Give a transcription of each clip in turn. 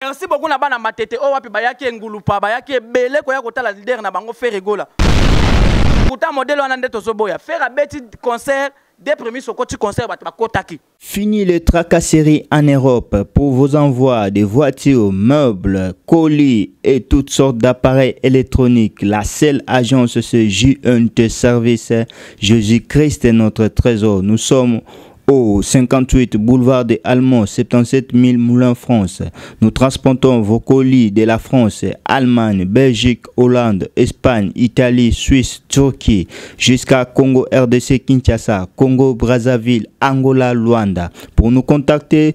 merci beaucoup na bana matete oyo wapi bayaki engulupa bayaki ebele koya kotala leader na bango fere gola kuta modele wana nde tozoboya fere abeti concert des premiers sokoti concert bato bakotaki Fini les tracasseries en Europe pour vos envois de voitures, meubles, colis et toutes sortes d'appareils électroniques. La seule agence, c'est JNT Service. Jésus-Christ est notre trésor. Nous sommes au 58 boulevard des Allemands, 77 000 Moulins, France. Nous transportons vos colis de la France, Allemagne, Belgique, Hollande, Espagne, Italie, Suisse, Turquie, jusqu'à Congo RDC Kinshasa, Congo Brazzaville, Angola, Luanda. Pour nous contacter,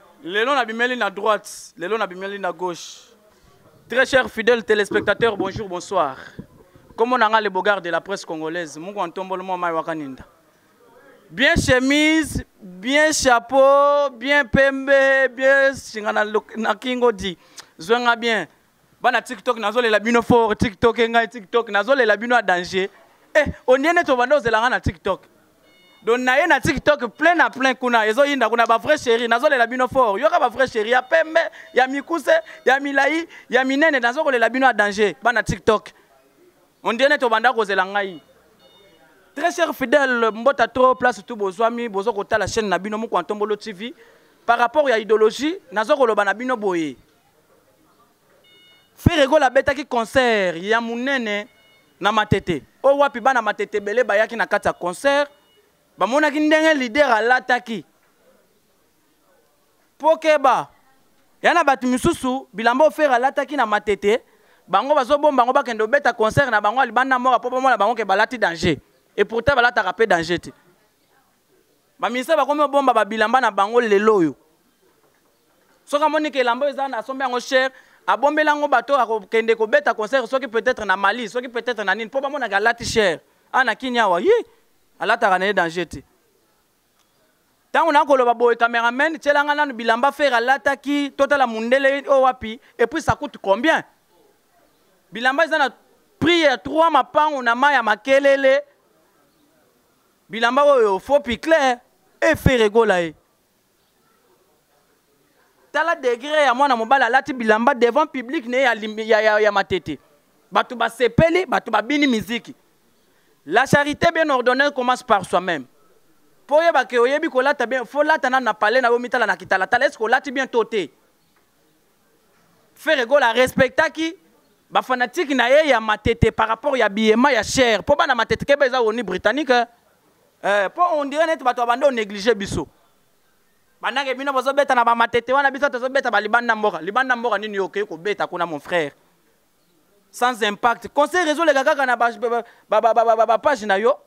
Lelo na bimeli na droite, lelo na bimeli na gauche. Très cher fidèle téléspectateur, bonjour, bonsoir. Comme on a le beau de la presse congolaise, mon contombo le moment wakaninda. Bien chemise, bien chapeau, bien pembe, bien singana na kingo dit. Zwenga bien. bana tiktok nazolela bino fort tiktok engai tiktok nazolela bino ya danger eh ondie neti obanda ozela ngai na tiktok don naye na tiktok plein na plein kuna ezoyinda kuna bavrai chéri nazolela bino fort yoka bavrai chéri ya pembe ya mikuse ya milai ya minene nazokolela bino ya danger bana tiktok ondie neti obanda kozela ngai très cher fidèle mbota trop place tout bozwami bozo kotala chaîne na bino mokwantombolo tv par rapport ya idéologie nazo koloba na bino boye Ferre Gola abetaki concert ya munene na Matete. Oyo wapi bana Matete ebele bayaki na kati ya concert. Bamonaki ndenge leader alataki. Mpo keba ya na bato misusu bilamba oyo Ferre alataki na Matete bango bazobomba bango bakende obeta concert na bango ya libanda mora mpo bamona bango ke balati danger. Et pourtant balataka mpe danger te. baministre bakomi obomba babilamba na bango lelo oyo soki amoni ke elamba oyo eza na asombi yango chere abombeli yango bato oyo akokende kobeta concert soki peut-être na mali soki peut-être na nini mpo bamonaka alati chere awa na kini awa yi alataka na ye danger te ntango nakoloba boye cameraman tyela ngai nano bilamba fere alataki totala mundele oyo wapi epuis ça coûte combien bilamba eza na prix ya 3 mapango na mai ya makelele bilamba oyo faux picler e fere gola ye tala degre ya mwana mobali alati bilamba devant public ne ya, ya, ya, ya matete bato basepeli bato babini miziki la charité bien ordonnée commence par soi-même mpo oyebake oyebi kolata bien fo lata nano na pale na yo mitala na kitalatala eske olati bien to te Ferre Gola respectaki ba fanatique na ye ya matete par rapport ya biyema ya cher mpo bana matete keba eza oni britannique eh, mpo on dirait neti bato babanda onéglige biso bandake bino bozobeta na bamatete wana biso tozobeta balibanda mboka libanda mboka nini okei kobeta kuna mon frère sans impact conseil ezoleka kaka na bapage na yo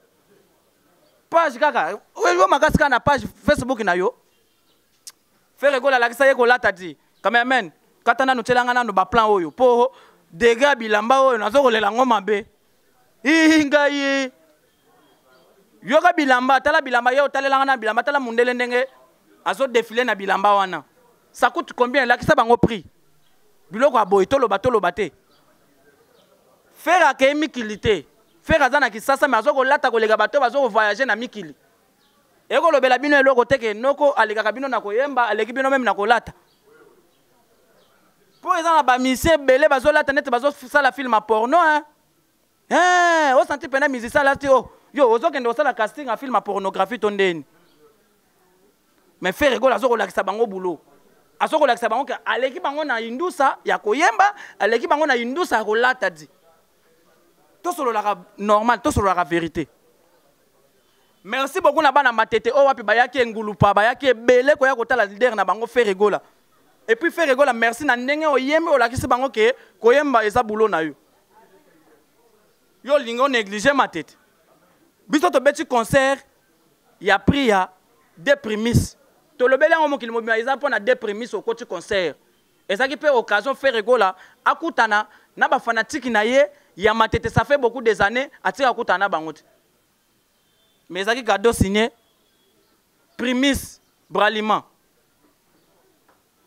page kaka yo makasi kaka na page facebook na yo Ferre Gola alakisa ye kolata ti. Cameraman, kata nanu tiela nga nanu ba plan oyo po dega ya bilamba oyo nazo kolela yango mabe. Ii ngai. Yoka bilamba, tala bilamba yo talela nga na bilamba, tala mundele ndenge azo défiler na bilamba wana. Ça coûte combien? Lakisa bango prix. Biloko ya boye toloba toloba te. Ferre akei mikili te. Ferre aza na Kisasa mais azo kolata koleka bato bazo ko voyager na mikili. ekolobela bino eloko te ke noko alekaka bino na koyemba aleki bino meme na kolata mpo eza na bamisie ebele bazolata neti bazosala filme ya porno hein? Hein, osanti mpena musicien alati o oh, yo ozokende kosala casting ya filme ya pornographie to ndeni mais fere gola azokolakisa bango boulot azokolakisa bango ke aleki bango na indusa ya koyemba aleki bango na indusa ya kolata di tosololaka normal tosololaka verité merci beaucoup na bana matete oyo wapi bayaki engulupa bayaki ebele koya kotala lider na bango feregola epuis feregola merci na ndenge oyembi olakisi bango ke koyemba eza bulo na yo yo olingi onéglige matete biso tobeti concert ya prix ya deprimis tolobeli yango mokili mobima eza mpo na deprimis okoti concert Ezalaki pe occasion Ferre Gola akutana na ba fanatiques na ye ya Matete, ça fait beaucoup des années atika kutana na bango te. Mais ezalaki cadeau signé Primis Bralima.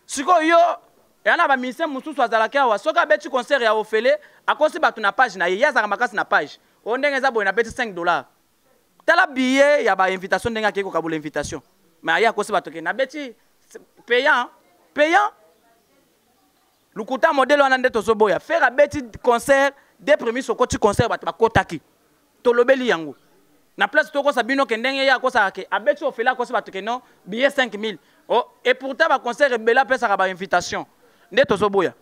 Sikoyo yo ya na ba musicien mosusu azalaki awa soki abeti concert ya ofele akosi bato na page na ye ye azalaka makasi na page oyo ndenge eza boye nabeti 5 dollars tala billet ya ba invitation ndenge akei kokabola invitation me aye akosi bato ke nabeti payant payant lokuta modele wana nde tozoboya fere abeti concert de premise okoti concert bato bakotaki tolobeli yango na place tokosa bino ke ndenge ye akosaka ke abeti ofele akosi bato ke non billet 5000 oh, et pourtant baconcert ebele apesaka bainvitation nde tozoboya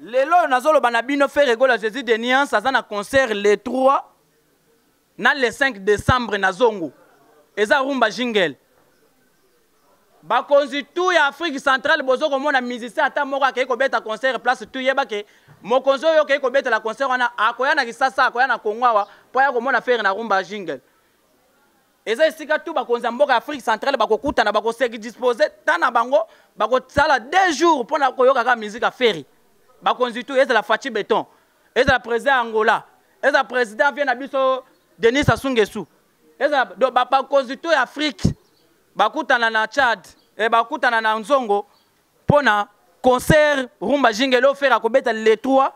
lelo oyo nazoloba na bino fere gola jésus de niance aza na concert le 3 na le 5 décembre na zongo eza rumba jingel bakonzi tu ya afrique centrale bozo komona musicien ata moko akei kobeta concert place tu yeba ke mokonzi oyo okei kobetela concert wana akoya na kisasa akoya na kongo awa mpo aya komona fere na rumba jingel eza esika tu bakonzi ya mboka ya afrique centrale bakokutana bakosedispose ta na bango bakosala deux jours mpo na koyoka kaka musike ya feri bakonzi tu ezala faci beton ezala président ya angola ezala président vie na biso denis asungesu ezala bakonzi tu ya afrique bakutana na tchad e eh, bakutana na nzongo mpo na concert rumba jingelo feri akobeta le 3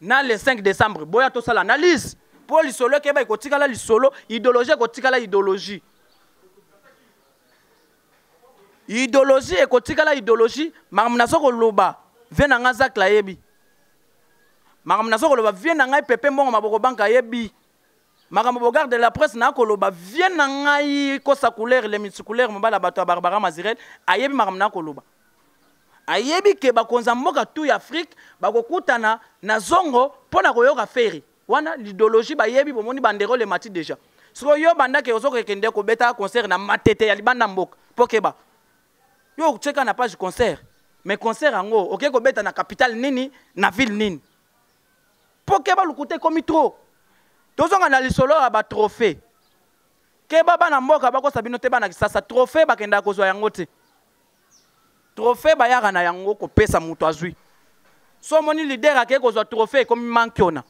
na le 5 décembre boya tosala analyse mpo lisolo ekeba ekotikala lisolo idéologie ekotikala idéologie idéologie ekotikala idéologie makambo naza koloba vie na ngai zakla ayebi makambo naza koloba vie na ngai pepe mbongo maboko banka ayebi makambo bogarde de la presse na koloba vie na ngai kosa couleur le multicouleur mobala bato ya barbara mazirel ayebi makambo na koloba ayebi ke bakonzi ya mboka tu ya afrike bakokutana na zongo mpo na koyoka feri wana l'idéologie bayebi bomoni bandero le mati déjà sikoyo yo bandake ozokokende kobeta concert na matete ya libanda mboka mpo keba yo otyeka na page concert mais concert yango okei kobeta na capitale nini na ville nini mpo keba lokuta ekomi trop tozonga na lisolo ya batrofe keba bana mboka bakosa bino te bana kisasa trofe bakendaka kozwa yango te trofe bayaka na yango kopesa moto azwi so omoni lider akei kozwa trofe ekomi mankiona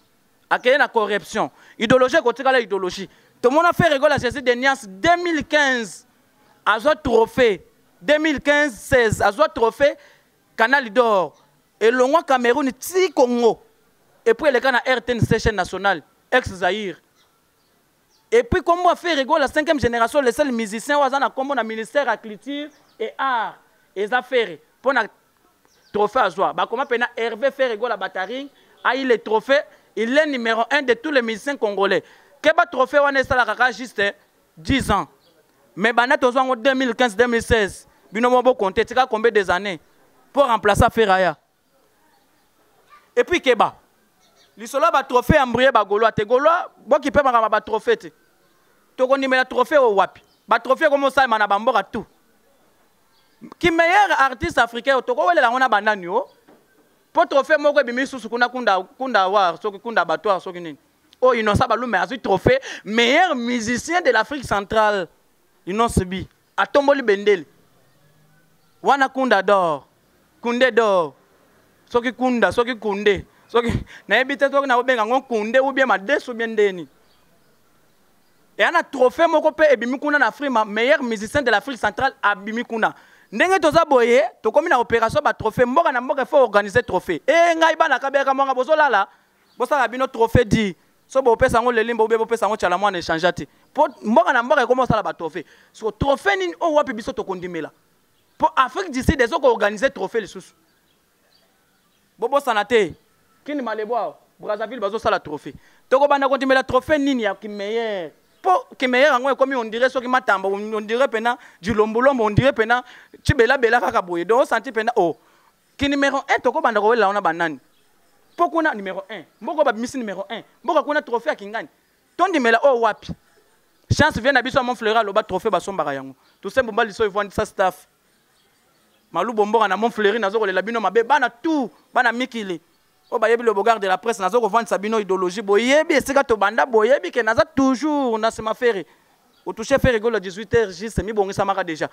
akei na corruption idéologie ekotikala idéologie tomona fe regola jésus de niance 2015 azwa trofe 2015 16 azwa trofe canal d'or elongwa cameroun ti congo epuis eleka na rtnc chaine nationale ex zaire epuis nkombo ya fere gola 5e génération le seul musicien oyo aza na nkombo na ministère ya culture et art eza fere mpo na trophée azwa bakoma mpe na herve fere gola bataring ayi le trophée il est numéro 1 de tous les musiciens congolais keba trophée wana esalaka kaka juste 10 ans mais banda tozwa yango 2015 2016 bino moko bokonte tika combien des années mpo remplaça feraya et puis keba lisolo ya batrophée ya mbrie bagolois te golois bokipe makambo ya batrophée te tokondimela trophée oyo wapi batrophée ekomi osalema na bamboka tout ki meilleur artiste africain oyo tokowelela yango na banani o mpo trophée moko ebimi lisusu kuna kunda, kunda war soki kunda batoire soki nini oyo oh, innocent balume azwi trophée meilleur musicien de l'afrique centrale inonce bi atomboli bendele wana kunda dor kunde dor soki kunda soki kunde soki nayebi te soki nakobenga yango kunde ou bien madesu bien ndeni eya na trophée moko mpe ebimi kuna na afrima meilleur musicien de l'afrique centrale abimi kuna ndenge toza boye tokomi na opération batrophée mboka na mboka ifo organise trophée e eh, ngai bana kabeyaka mwanga bozolala bosala bino trophée di so bopesa yango lelimba obe bopesa yango cala mwana echangea te mpo mboka na mboka ekoma osala batrophée so trophée nini oyo wapi biso tokondimela mpo afrique du sud ezo koorganize trophée lisusu bobosana te kini malebo awa brazzaville bazosala trophée tokobanda kondimela trophée nini ya kimeilleur mpo kimeilleur yango ekomi ondire soki matamba ondire mpena dilombulombo ondire mpena cibelabela kaka boye do osanti mpena o oh. ki numero 1 tokobanda kowelela wana banani mpo kuna numero 1 mboka babimisi numero 1 mboka kuna trophée ya kingani tondimela oyo oh, wapi chance vie na biso ya montfleuri aloba trophée basombaka yango tosembo mba liso evwandisa staff malubo mboka na montfleuri nazokolela bino mabe bana tu bana mikili oyo bayebi le bogard de la presse naza kovandisa bino idéologie boyebi esika tobanda boyebi ke naza toujours na nsima feri otouche feri golo 18 heures juste mibongisamaka déjà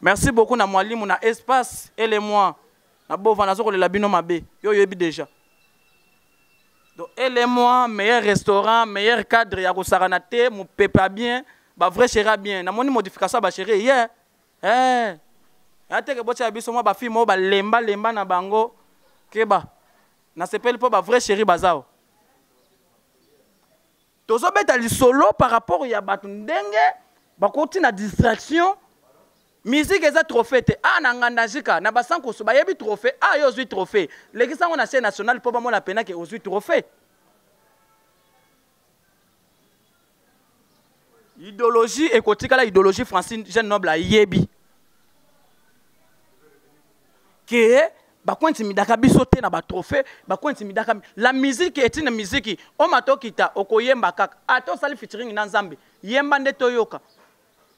merci beaucoup na mwalimu na espace ele moi na bova naza kolela bino mabe yo oyebi déjà donc ele moi meilleur restaurant meilleur cadre ya kosakana te mopepe ya bien bavrai chéri ya bien namoni modification ya bachéri eye yeah. eh ateke botia biso mwa bafilme oyo balemba lemba na bango keba nasepeli mpo bavrai chéri bazao tozobeta lisolo par rapport ya bato ndenge bakoti na distraction miziki eza trophée te a ah, na ngandajika na basankusu bayebi trophée a ah, yo ozwi trophée lekisa yango na chaine nationale mpo bamona pena ke ozwi trophée idologie ekotikala idologie francine jeune noble ayebi ke bakointimidaka biso te na batrophée bakointimidaka la miziki etina miziki oma tokita okoyemba kaka ata osali fitiringi na nzambe yemba nde toyoka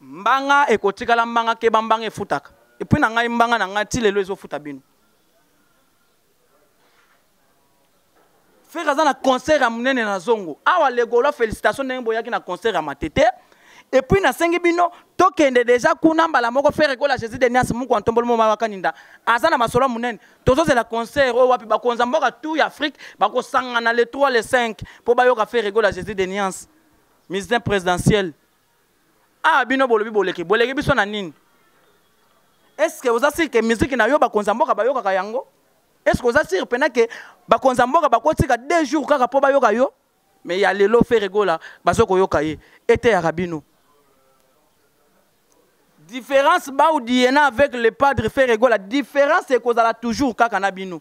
mbanga ekotikala mbanga keba mbanga efutaka epuis na ngai mbanga na ngai ti lelo ezofuta bino frere aza na concert ya monene na zongo awa legoloa félicitation ndenge boyaki na concert ya matete epuis nasengi bino tokende deja kuna mbala moko frere kola jésus de nias muku antomboli momabakaninda aza na masolo ya monene tozozela concert oyo wapi bakonza mboka tout ya afrique bakosangana le 3 le 5 mpo bayoka frere kola jésus de nias musicien présidentiel ah bino bolobi boleki boleki biso na nini est ce que oza sire ke miziki na yo bakonzi ya mboka bayokaka yango est ce que oza sire mpena ke bakonzi ya mboka bakotika deux jours kaka mpo bayoka yo me ya lelo feregola bazo koyoka ye eteyaka bino différence baudiena avec le padre feregola différence ekozala toujours kaka na bino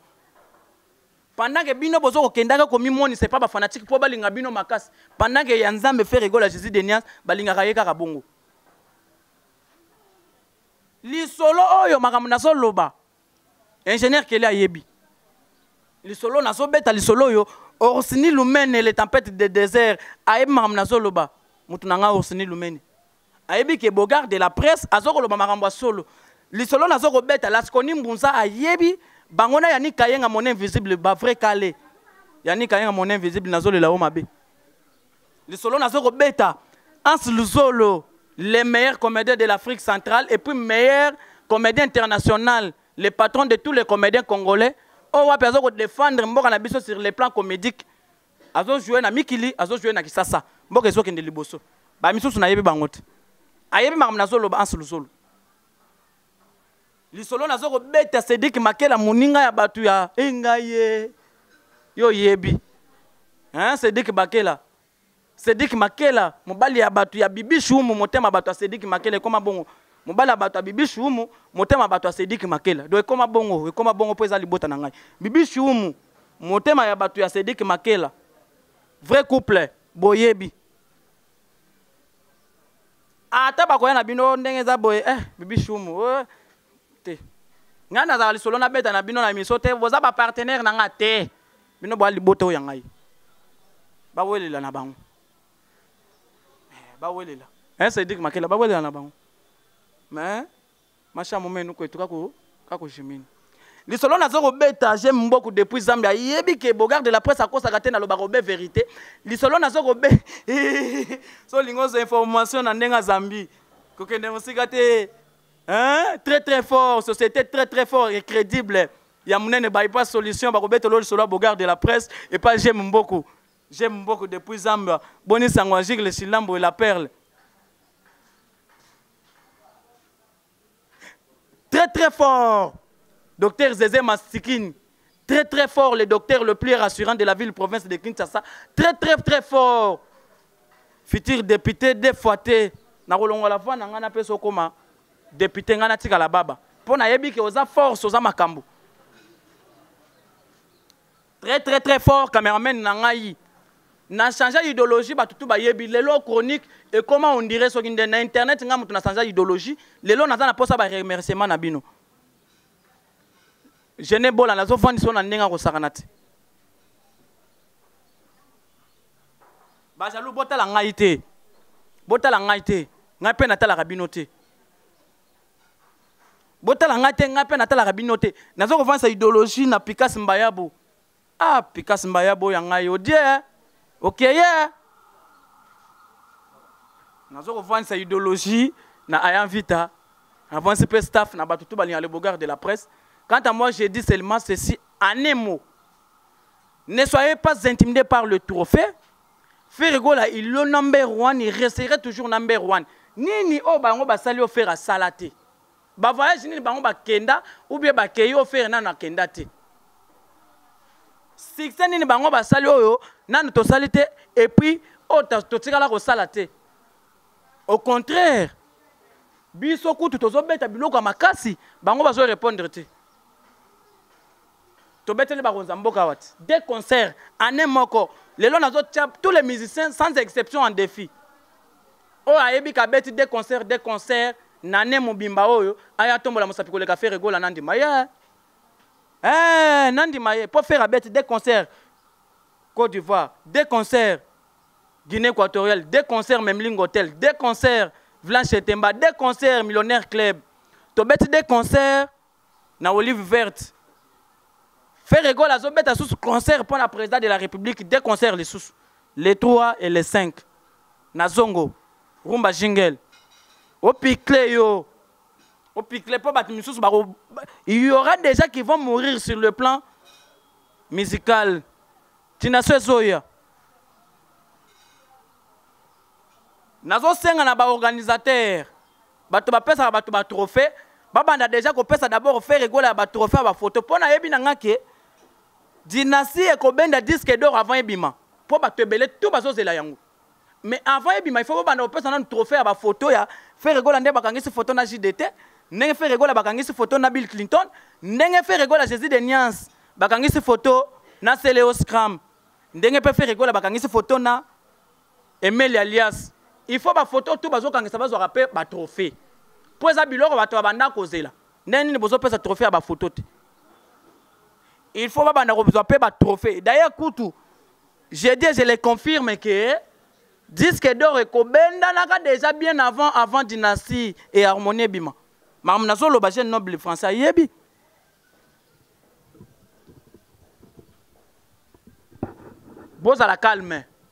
pendant que bino bozo kokendaka komimonisa epa bafanatique mpo balinga bino makasi pendant que ya nzambe fe rigola jésus de nias balingaka ye kaka bongo lisolo oyo makambo nazoloba ingénieur keli ayebi lisolo nazobeta lisolo oyo orsini lumene le tempete de désert ayebi makambo nazoloba motu na ngai orsini lumene ayebi ke bogar de la presse aza koloba makambo ya solo lisolo naza kobeta laskoni mbunza ayebi bango na yani kayenga mon invisible ba vrai kale yani kayenga mon invisible nazolela yo mabe lisolo naza kobeta ans luzolo le meilleur comédien de l'afrique centrale et puis meilleur comédien international le patron de tous les comédiens congolais oyo wapi aza kodefendre mboka na biso sur le plan comédique azo joue na mikili azo joue na kisasa mboka ezokende liboso bamisusu nayebi bango te ayebi makambo nazoloba anse luzolo lisolo nazo kobeta sediki makela moninga ya bato ya engai ye yo oyebi sediki bakela sediki makela mobali ya bato ya bibishi umu motema bato ya sediki makela ekoma bongo mobali ya bato ya bibishi umu motema bato ya sediki makela do ekoma bongo ekoma bongo mpo eza libota na ngai bibishi umu motema ya batu ya Cedric Makela vrai couple boyebi ata bakoya na bino ndenge eza boye eh bibi shumu oh, te ngai nazala lisolo nabeta na bino na miso te boza bapartenaire na ngai te bino boya libota oyo ya ngai bawelela na bango eh, bawelela eh, cedrik makela bawelela na bango mais masha momenu kwetu kako kako jimini lisolo nazo kobeta je mboku depuis zambe ayebi ke bogar de la presse akosaka te nalobaka obe verité lisolo nazo kobe so olingi ozwa information na ndenge azambi kokende mosika te hein? très très fort société très très fort et crédible ya monene bypass solution bakobetelo lisolo ya bogar de la presse epa je mboku je mboku depuis zambe boni sango agir le silambo et la perle très très fort docteur zeze mastikini très très fort le docteur le plus rassurant de la ville province de kinshasa très très très fort futur député deux fois te nakolongola voi na ngai napesa okoma député ngai natikala baba mpo nayebi ke oza force oza makambo très très très fort cameraman na ngai na change idéologie bato tu bayebi lelo chronique ekoma ondire soki nde na internet ngai moto na change idéologie lelo naza na mposa baremerciement na bino jeune bola nazofandisa yo na ndenge akosakana te bajalou botala ngai te botala ngai te ngai mpe natalaka bino te botala ngai te ngai mpe natalaka bino te naza kovandisa idéologie na pikas mbayabo ah pikas mbayabo ya ngai odie eh? okeye eh? naza kovandisa idéologie na ayan vita navandisi mpe staff na bato to balinga le bogard de la presse quant à moi j'ai dit seulement ceci en un mot ne soyez pas intimidé par le trophée Ferre Gola il le number one, il resterait toujours number one. Nini oyo bango basali oyo Ferre asala te? Ba voyage nini bango bakenda ou bien bakei oyo Ferre nanu akenda te? Succès nini bango basali oyo nanu tosali te et puis oyo totikala kosala te? Au contraire, biso kutu tozobeta biloko ya makasi, bango bazo répondre te. tobeteli bakonzi ya mboka wati de concert année moko lelo nazotia tous les musiciens sans exception en défi oyo ayebi kabeti de concert de concert na année mobimba oyo aya atombola mosapi koleka fere gola nandima ye yeah. eh, nandima ye mpo fere abeti de concert côte d'ivoire de concert guinée équatoriale de concert memling hotel de concert vlanche etemba de concert millionnaire club tobeti de concert na olive verte ferre gola azobeta susu concert mpo na président de la république de concert lisusu le 3 et le 5 na zongo rumba jingel opikle yo opikle mpo bato misusu bako il y aura déjà qui vont mourir sur le plan musical ntina so ezoya nazosenga na baorganisateur bato bapesaka bato batrophée babanda deja kopesa d'abord fere egola ya batrophée ya bafoto mpo nayebi na nga ke dynastie ekobenda disque d'or avant ebima mpo bato ebele to bazozela yango mais avant ebima ifo bobanda kopesa nanu trophée ya bafoto ya fere egola nde bakangisi foto na jdt ndenge fere egola bakangisi foto na bill clinton ndenge fere egola jésus de niance bakangisi foto na celeo scram ndenge mpe fere egola bakangisi foto na Emeli alias il faut ba photo tout bazo kangisa bazwaka pe ba trophée. Po eza biloko bato ba banda kozela. Ndenge nini bozo pesa trophée ya ba photo te? Il faut ba banda kozwa pe ba trophée. D'ailleurs kutu je dis je le confirme que disque d'or ekobendanaka déjà bien avant avant dynastie et harmonie ebima. Makambo nazoloba jeune noble français ayebi. bozala calme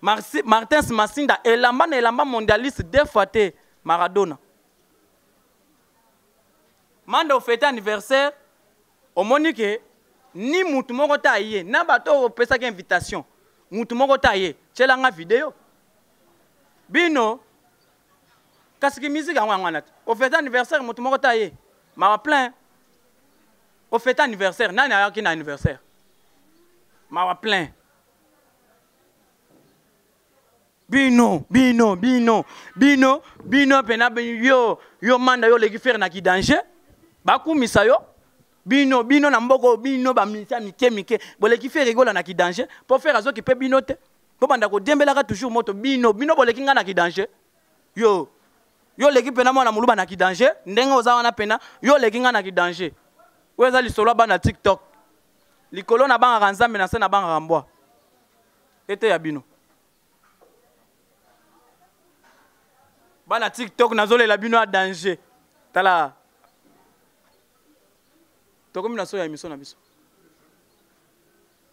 Marci, Martins Masinda elamba na elamba mondialiste deux fois te Maradona. Manda ofete anniversaire omoni ke ni mutu moko te aye na bato oyo opesaki invitation mutu moko te aye tyela nga video bino kasi kimiziki yango yango wana te ofete anniversaire mutu moko te aye mawa plein ofete anniversaire nani ayaki na anniversaire mawa plein bino bino bino bino bino pena yo yo manda yo leki fere na kidanger bakumisa yo bino bino na mboko bino bamisa mike mike boleki fere egola na kidanger mpo fere azoki mpe bino te mpo banda kodiembelaka toujours moto bino bino boleki ngai na kidanger yo yo oleki mpena mwana moluba na kidanger ndenge oza wana mpena yo oleki ngai na kidanger oyo eza lisolo ya bana tiktok likolo na bangaka nzambe na se na bangaka mbwa eteya bino bana tiktok nazolela bino ya danger tala tokomi na so ya emission na biso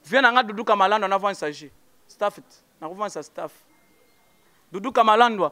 vie na nga duduka malandwa navandisa je staff nakovandisa staff duduka malandwa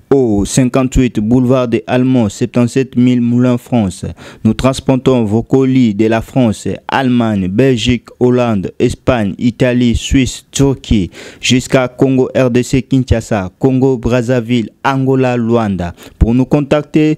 au 58 boulevard des Allemands, 77 000 Moulins, France. Nous transportons vos colis de la France, Allemagne, Belgique, Hollande, Espagne, Italie, Suisse, Turquie, jusqu'à Congo RDC Kinshasa, Congo Brazzaville, Angola, Luanda. Pour nous contacter,